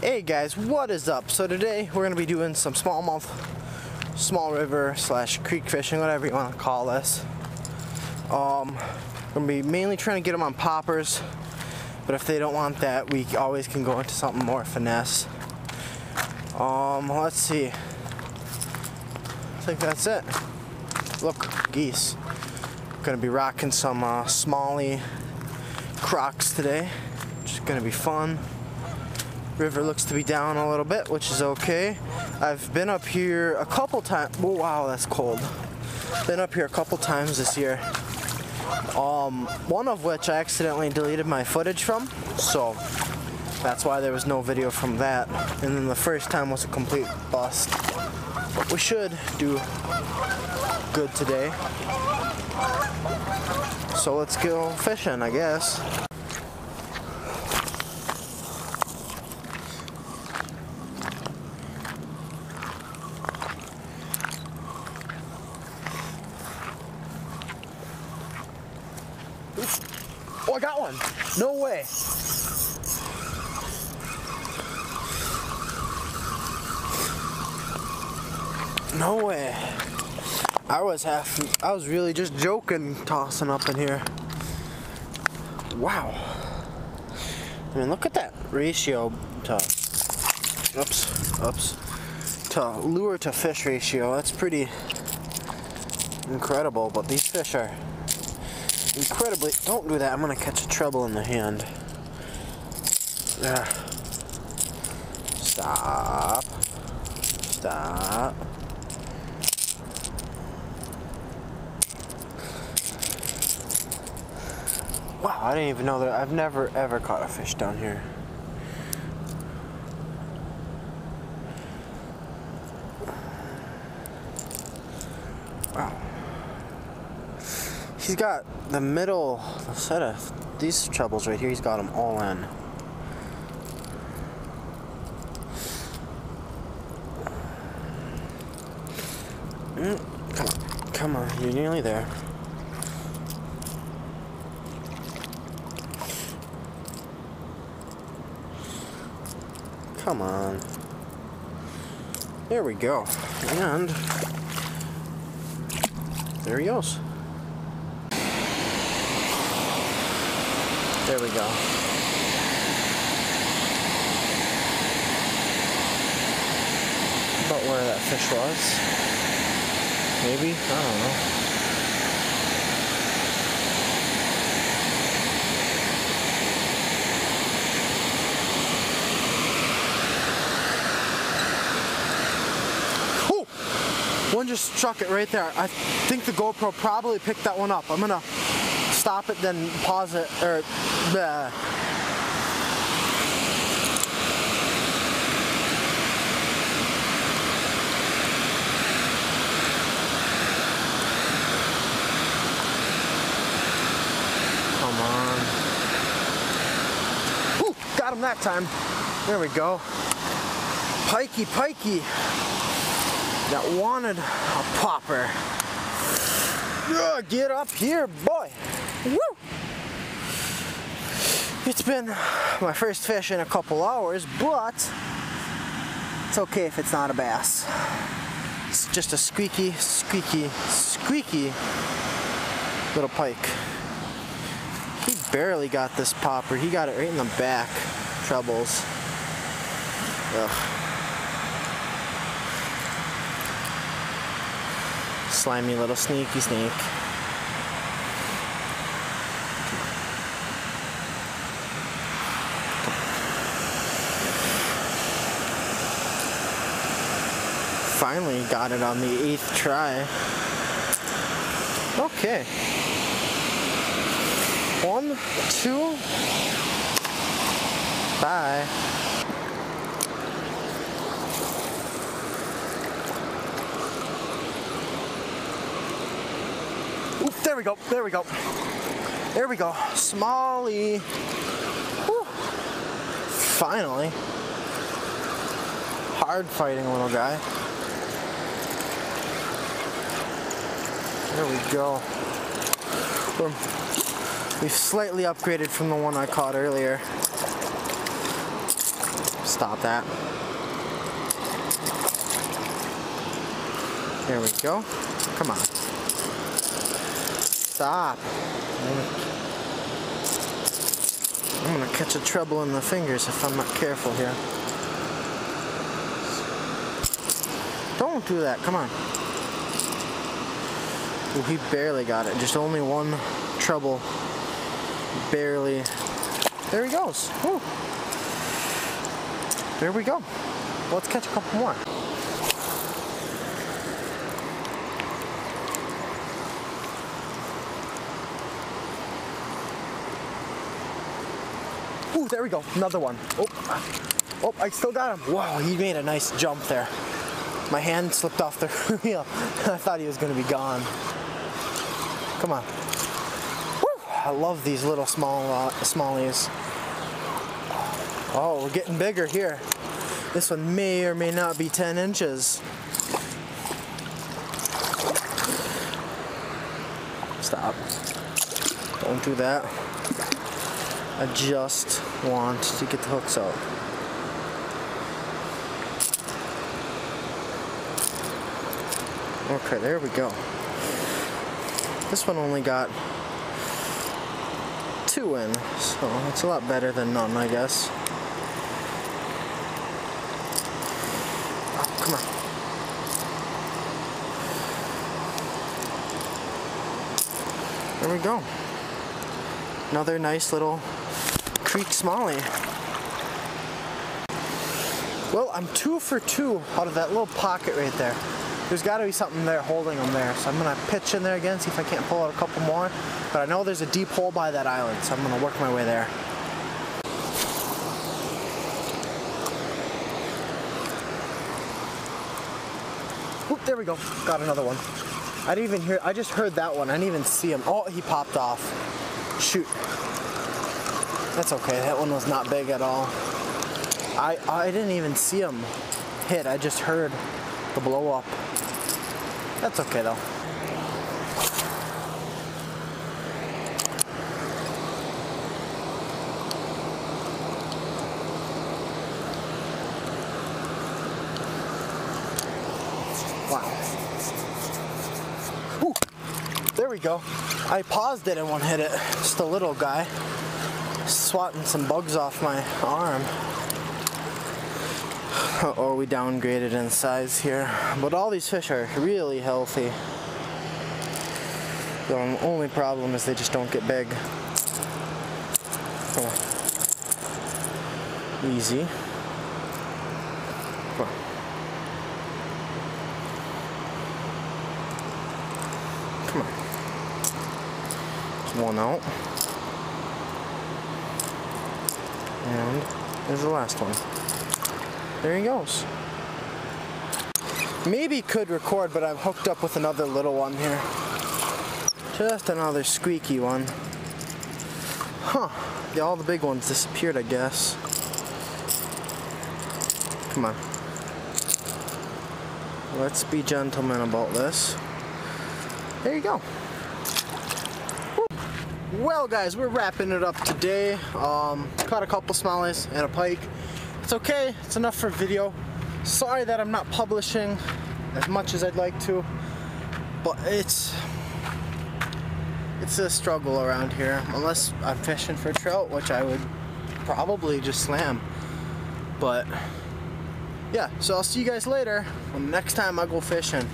Hey guys, what is up? So today we're gonna be doing some smallmouth, small river slash creek fishing, whatever you want to call this. Um, we're gonna be mainly trying to get them on poppers, but if they don't want that, we always can go into something more finesse. Um, let's see. I think that's it. Look, geese. Gonna be rocking some uh, Smalley Crocs today, which is gonna be fun. River looks to be down a little bit, which is okay. I've been up here a couple times. Oh, wow, that's cold. Been up here a couple times this year. Um, one of which I accidentally deleted my footage from, so that's why there was no video from that. And then the first time was a complete bust. But we should do good today. So let's go fishing, I guess. Oh, I got one. No way. No way. I was half, I was really just joking tossing up in here. Wow. I mean, look at that ratio to, oops, oops, to lure to fish ratio. That's pretty incredible, but these fish are incredibly, don't do that, I'm gonna catch a treble in the hand. Yeah. Stop. Stop. Wow, I didn't even know that. I've never ever caught a fish down here. Wow. He's got the middle set of these trebles right here. He's got them all in. Mm, come on, come on, you're nearly there. Come on. There we go. And there he goes. There we go. About where that fish was. Maybe? I don't know. One just struck it right there. I think the GoPro probably picked that one up. I'm gonna stop it, then pause it, or bleh. Come on. Whew, got him that time. There we go. Pikey, pikey. That wanted a popper. Ugh, get up here, boy. It's been my first fish in a couple hours, but it's okay if it's not a bass. It's just a squeaky, squeaky, squeaky little pike. He barely got this popper. He got it right in the back. Trebles. Ugh. Slimy little sneaky snake. Finally got it on the eighth try. Okay. One, two. Bye. There we go, there we go. There we go. Smalley. Whew. Finally. Hard fighting little guy. There we go. We're, we've slightly upgraded from the one I caught earlier. Stop that. There we go. Come on. Stop. I'm gonna catch a treble in the fingers if I'm not careful here. Don't do that, come on. He barely got it. Just only one treble. Barely. There he goes. Woo. There we go. Let's catch a couple more. Ooh, there we go. Another one. Oh, oh, I still got him. Wow, he made a nice jump there. My hand slipped off the reel. I thought he was going to be gone. Come on. I love these little small uh, smallies. Oh, we're getting bigger here. This one may or may not be 10 inches. Stop. Don't do that. I just want to get the hooks out. Okay, there we go. This one only got two in, so it's a lot better than none, I guess. Oh, come on. There we go. Another nice little creek smalley. Well, I'm two for two out of that little pocket right there. There's got to be something there holding them there. So I'm going to pitch in there again, see if I can't pull out a couple more. But I know there's a deep hole by that island, so I'm going to work my way there. Oop, there we go. Got another one. I didn't even hear, I just heard that one. I didn't even see him. Oh, he popped off. Shoot. That's okay, that one was not big at all. I, I didn't even see him hit, I just heard the blow up. That's okay though. Wow. Whew. There we go. I paused it and one hit it. Just a little guy. Swatting some bugs off my arm. Oh, we downgraded in size here. But all these fish are really healthy. The only problem is they just don't get big. On. Easy. Come on. There's one out. And there's the last one there he goes. Maybe could record, but I'm hooked up with another little one here. Just another squeaky one. Huh. Yeah, all the big ones disappeared, I guess. Come on. Let's be gentlemen about this. There you go. Well guys, we're wrapping it up today. Um, caught a couple smallies and a pike. It's okay, it's enough for video. Sorry that I'm not publishing as much as I'd like to, but it's it's a struggle around here. Unless I'm fishing for trout, which I would probably just slam. But yeah, so I'll see you guys later when next time I go fishing.